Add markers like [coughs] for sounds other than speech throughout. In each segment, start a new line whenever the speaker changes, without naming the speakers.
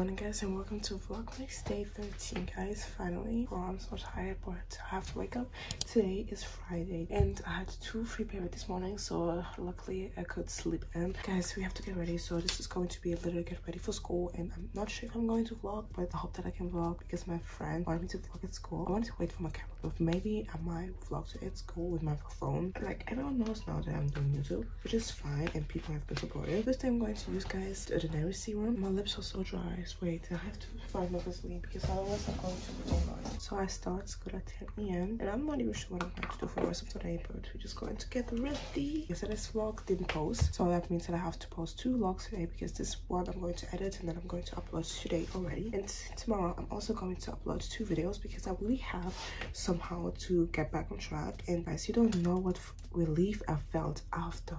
morning guys and welcome to vlogmas day 13 guys finally. Oh i'm so tired but i have to wake up. Today is friday and i had two free period this morning so uh, luckily i could sleep in. Guys we have to get ready so this is going to be a little get ready for school and i'm not sure if i'm going to vlog but i hope that i can vlog because my friend wanted me to vlog at school. I want to wait for my camera but maybe i might vlog to at school with my phone. Like everyone knows now that i'm doing youtube which is fine and people have been supportive. First i'm going to use guys the ordinary serum. My lips are so dry wait i have to find my vaseline because otherwise i'm going to online. So i start school at 10 a.m and i'm not even sure what i'm going to do for the rest of the day but we're just going to get ready. Yesterday's vlog didn't post so that means that i have to post two vlogs today because this one i'm going to edit and then i'm going to upload today already. And tomorrow i'm also going to upload two videos because i really have somehow to get back on track. And guys you don't know what relief i felt after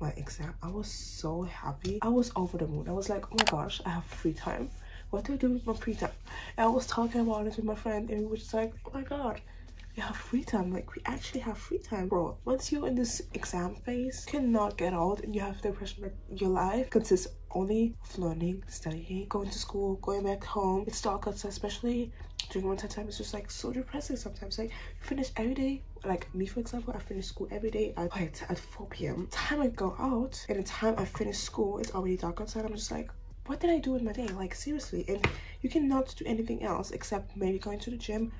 my exam. I was so happy. I was over the moon. I was like oh my gosh i have free time what do i do with my free time? And i was talking about this with my friend and we were just like oh my god we have free time. Like we actually have free time bro. Once you're in this exam phase cannot get out and you have the impression that your life consists only of learning studying going to school going back home. It's dark outside especially during winter time it's just like so depressing sometimes. Like you finish every day like me for example i finish school every day at, at 4 p.m time i go out and the time i finish school it's already dark outside i'm just like what did i do with my day? Like seriously and you cannot do anything else except maybe going to the gym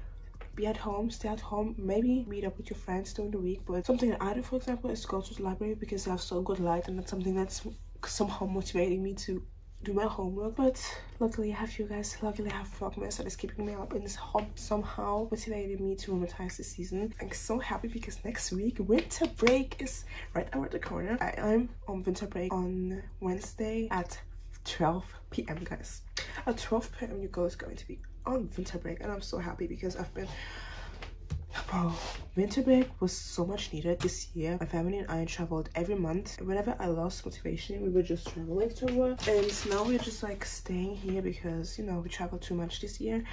be at home stay at home maybe meet up with your friends during the week but something that i do for example is go to the library because i have so good light and that's something that's somehow motivating me to do my homework but luckily i have you guys luckily i have vlogmas that is keeping me up and this home, somehow motivated me to romanticize the season. I'm so happy because next week winter break is right around the corner. I'm on winter break on wednesday at 12 p.m guys at 12 p.m you girl is going to be on winter break and i'm so happy because i've been Bro, winter break was so much needed this year. My family and I traveled every month. Whenever I lost motivation, we were just traveling somewhere. And now we're just like staying here because, you know, we traveled too much this year.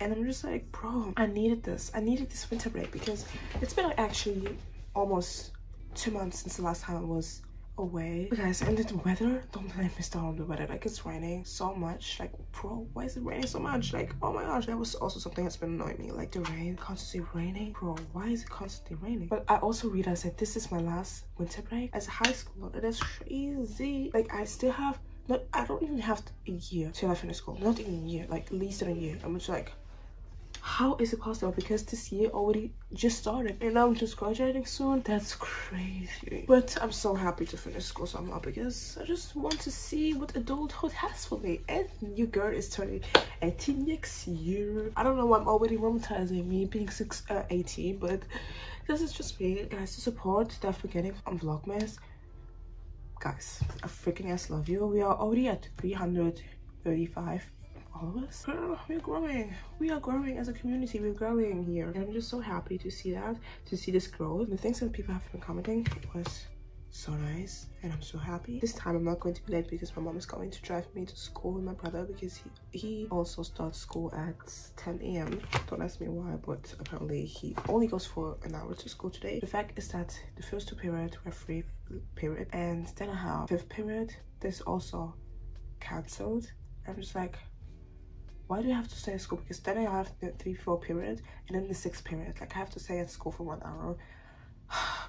And I'm just like, bro, I needed this. I needed this winter break because it's been like actually almost two months since the last time I was away guys and the weather don't let me start on the weather like it's raining so much like bro why is it raining so much? Like oh my gosh that was also something that's been annoying me like the rain constantly raining bro why is it constantly raining? But i also realized that this is my last winter break as a high schooler it is crazy like i still have not i don't even have a year till i finish school not even a year like least in a year i'm just like how is it possible? Because this year already just started and i'm just graduating soon. That's crazy. But i'm so happy to finish school somehow because i just want to see what adulthood has for me. And new girl is turning 18 next year. I don't know why i'm already romanticizing me being six uh, 18 but this is just me guys to support that i've getting on vlogmas. Guys i freaking ass love you. We are already at 335 all of us? Girl we're growing. We are growing as a community. We're growing here. And i'm just so happy to see that to see this growth. The things that people have been commenting was so nice. And i'm so happy. This time i'm not going to be late because my mom is going to drive me to school with my brother because he he also starts school at 10 a.m don't ask me why but apparently he only goes for an hour to school today. The fact is that the first two periods were free period and then i have fifth period. This also cancelled i'm just like why do I have to stay at school? Because then I have the three, four period and then the sixth period. Like I have to stay at school for one hour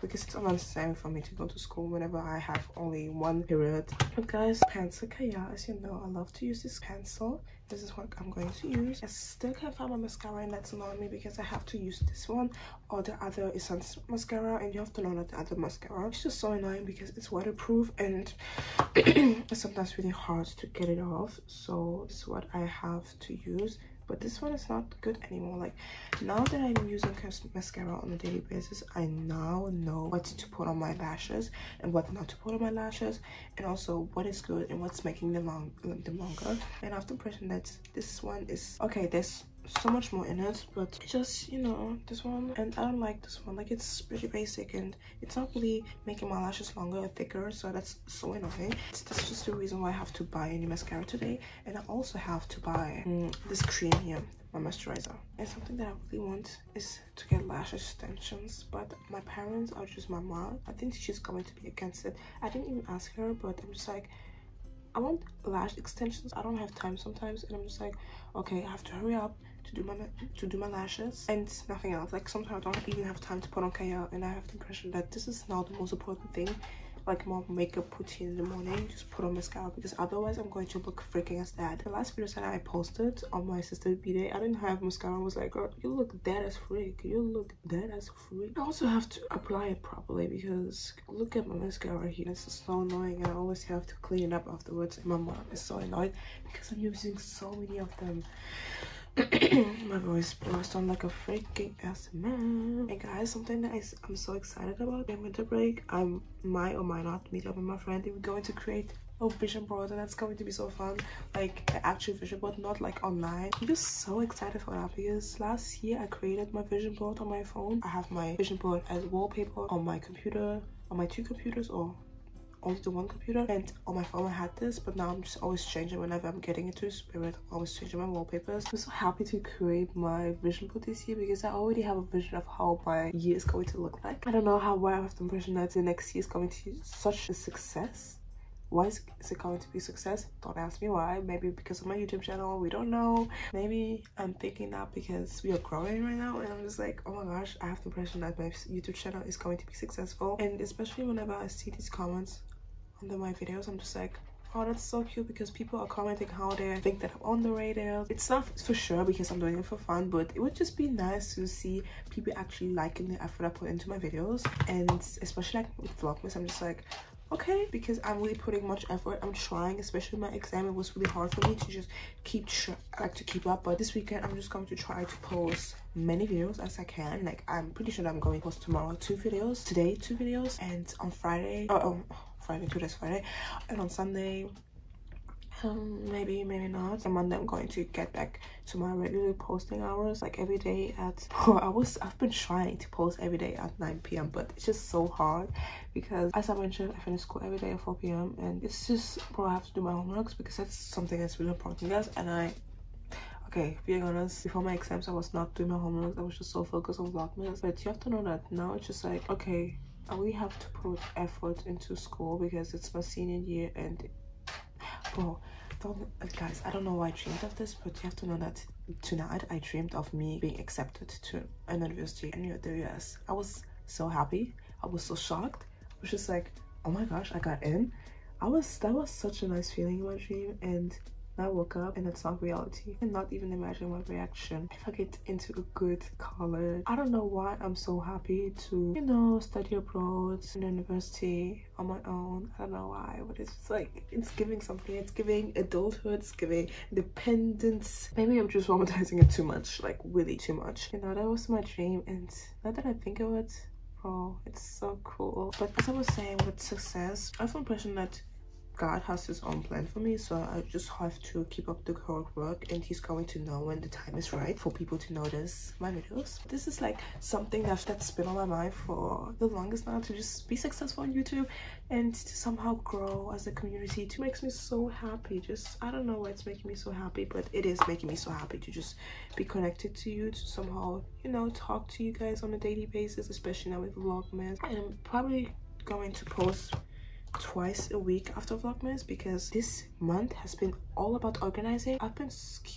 because it's unnecessary for me to go to school whenever I have only one period. But guys, pencil Kaya, as you know, I love to use this pencil. This is what I'm going to use. I still can't find my mascara and that's annoying me because I have to use this one or the other Essence mascara and you have to know that the other mascara. It's just so annoying because it's waterproof and [clears throat] it's sometimes really hard to get it off. So it's what I have to use but this one is not good anymore. Like now that i'm using mascara on a daily basis i now know what to put on my lashes and what not to put on my lashes and also what is good and what's making them long them longer. And after pressing that this one is okay this so much more in it but just you know this one and i don't like this one. Like it's pretty basic and it's not really making my lashes longer or thicker so that's so annoying. That's just the reason why i have to buy a new mascara today and i also have to buy mm, this cream here my moisturizer. And something that i really want is to get lash extensions but my parents are just my mom. I think she's going to be against it. I didn't even ask her but i'm just like I want lash extensions. I don't have time sometimes, and I'm just like, okay, I have to hurry up to do my to do my lashes and nothing else. Like sometimes I don't even have time to put on KO, and I have the impression that this is not the most important thing. Like more makeup routine in the morning just put on mascara because otherwise i'm going to look freaking as that the last video that i posted on my sister's b-day i didn't have mascara. I was like girl you look dead as freak. You look dead as freak. I also have to apply it properly because look at my mascara here. It's so annoying and i always have to clean it up afterwards. And my mom is so annoyed because i'm using so many of them [coughs] my voice burst on like a freaking ass man. Hey guys, something that I, am so excited about in winter break. I might or might not meet up with my friend. We're going to create a vision board and that's going to be so fun like an actual vision board not like online i'm just so excited for that because last year i created my vision board on my phone i have my vision board as wallpaper on my computer on my two computers or only the one computer and on my phone I had this but now I'm just always changing whenever I'm getting into spirit I'm always changing my wallpapers. I'm so happy to create my vision board this year because I already have a vision of how my year is going to look like. I don't know how why I have the impression that the next year is going to be such a success why is, it going to be success? Don't ask me why. Maybe because of my youtube channel. We don't know. Maybe i'm thinking that because we are growing right now and i'm just like oh my gosh i have the impression that my youtube channel is going to be successful. And especially whenever i see these comments under my videos i'm just like oh that's so cute because people are commenting how they think that i'm on underrated. It's not for sure because i'm doing it for fun but it would just be nice to see people actually liking the effort i put into my videos. And especially like with vlogmas i'm just like okay. Because i'm really putting much effort. I'm trying especially my exam. It was really hard for me to just keep like to keep up. But this weekend i'm just going to try to post many videos as i can. Like i'm pretty sure i'm going to post tomorrow two videos today two videos and on friday oh, oh Friday, today's Friday, and on Sunday, um, maybe, maybe not. I'm going to get back to my regular posting hours, like every day at. [laughs] I was, I've been trying to post every day at 9 p.m., but it's just so hard because, as I mentioned, I finish school every day at 4 p.m. and it's just, bro, I have to do my homeworks because that's something that's really important, guys. And I okay being honest before my exams i was not doing my homework i was just so focused on vlogmas but you have to know that now it's just like okay I really have to put effort into school because it's my senior year and bro don't guys i don't know why i dreamed of this but you have to know that tonight i dreamed of me being accepted to an university in the us i was so happy. I was so shocked. I was just like oh my gosh i got in. I was that was such a nice feeling in my dream and I woke up and it's not reality. and not even imagine my reaction if I get into a good college. I don't know why I'm so happy to, you know, study abroad in university on my own. I don't know why, but it's just like, it's giving something. It's giving adulthood, it's giving independence. Maybe I'm just romanticizing it too much, like really too much. You know, that was my dream and now that I think of it, oh, it's so cool. But as I was saying with success, I have the impression that God has his own plan for me, so I just have to keep up the hard work and he's going to know when the time is right for people to notice my videos. This is like something that, that's been on my mind for the longest now to just be successful on YouTube and to somehow grow as a community. It makes me so happy. Just, I don't know why it's making me so happy, but it is making me so happy to just be connected to you, to somehow, you know, talk to you guys on a daily basis, especially now with Vlogmas. I'm probably going to post twice a week after vlogmas because this month has been all about organizing. I've been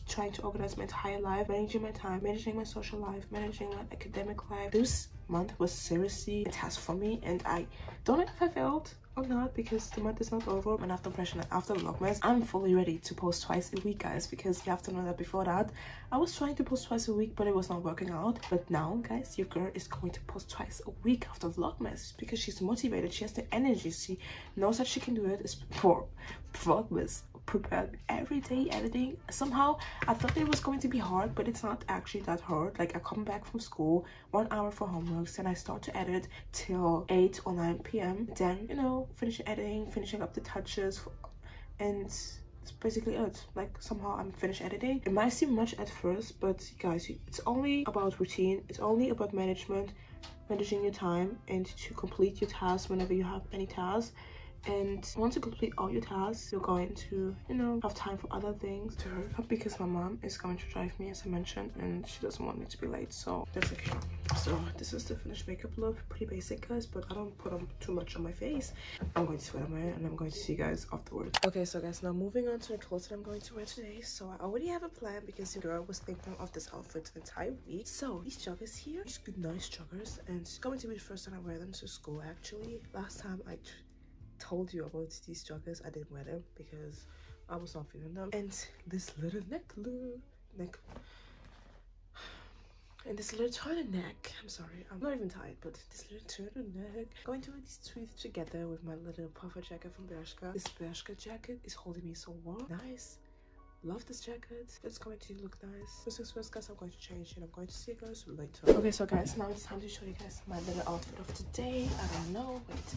trying to organize my entire life managing my time managing my social life managing my academic life. This month was seriously a task for me and i don't know if i failed or not because the month is not over. And after after vlogmas i'm fully ready to post twice a week guys because you have to know that before that i was trying to post twice a week but it was not working out. But now guys your girl is going to post twice a week after vlogmas because she's motivated she has the energy she knows that she can do it. It's for vlogmas prepared every day editing somehow i thought it was going to be hard but it's not actually that hard. Like i come back from school one hour for homeworks and i start to edit till 8 or 9 p.m then you know finish editing finishing up the touches and it's basically it. Like somehow i'm finished editing. It might seem much at first but guys it's only about routine. It's only about management managing your time and to complete your tasks whenever you have any tasks and once you complete all your tasks you're going to you know have time for other things. To her. Because my mom is going to drive me as i mentioned and she doesn't want me to be late so that's okay. So this is the finished makeup look pretty basic guys but i don't put on too much on my face. I'm going to see what i'm and i'm going to see you guys afterwards okay so guys now moving on to the clothes that i'm going to wear today. So i already have a plan because the girl was thinking of this outfit the entire week. So these joggers here these good nice joggers and it's going to be the first time i wear them to school actually. Last time i told you about these joggers i didn't wear them because i was not feeling them. And this little neck neck. And this little turtleneck i'm sorry i'm not even tired but this little turtleneck going to wear these two together with my little puffer jacket from bershka. This bershka jacket is holding me so warm. Nice. Love this jacket. It's going to look nice. First things first guys i'm going to change and i'm going to see you guys later. Okay so guys now it's time to show you guys my little outfit of today. I don't know wait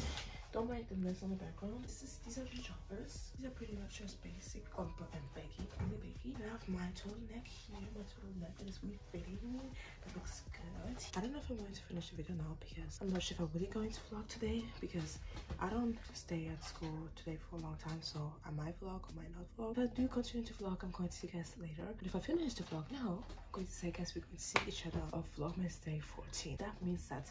don't mind the mess on the background. This is, these are the joggers. These are pretty much just basic oh, comfort and baggy, really baggy. I have my turtleneck here. My turtleneck is really fitting me. That looks good. I don't know if I'm going to finish the video now because I'm not sure if I'm really going to vlog today because I don't stay at school today for a long time. So I might vlog or might not vlog. If I do continue to vlog, I'm going to see you guys later. But if I finish the vlog now, I'm going to say guys we're going to see each other on Vlogmas Day 14. That means that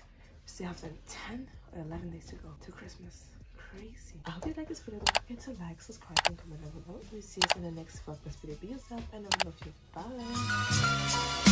still have like 10 or 11 days to go to Christmas. Crazy. I hope you like this video. Don't forget to like, subscribe, and comment down below. We'll see you in the next vlog. This video. Be yourself, and I love you. Bye.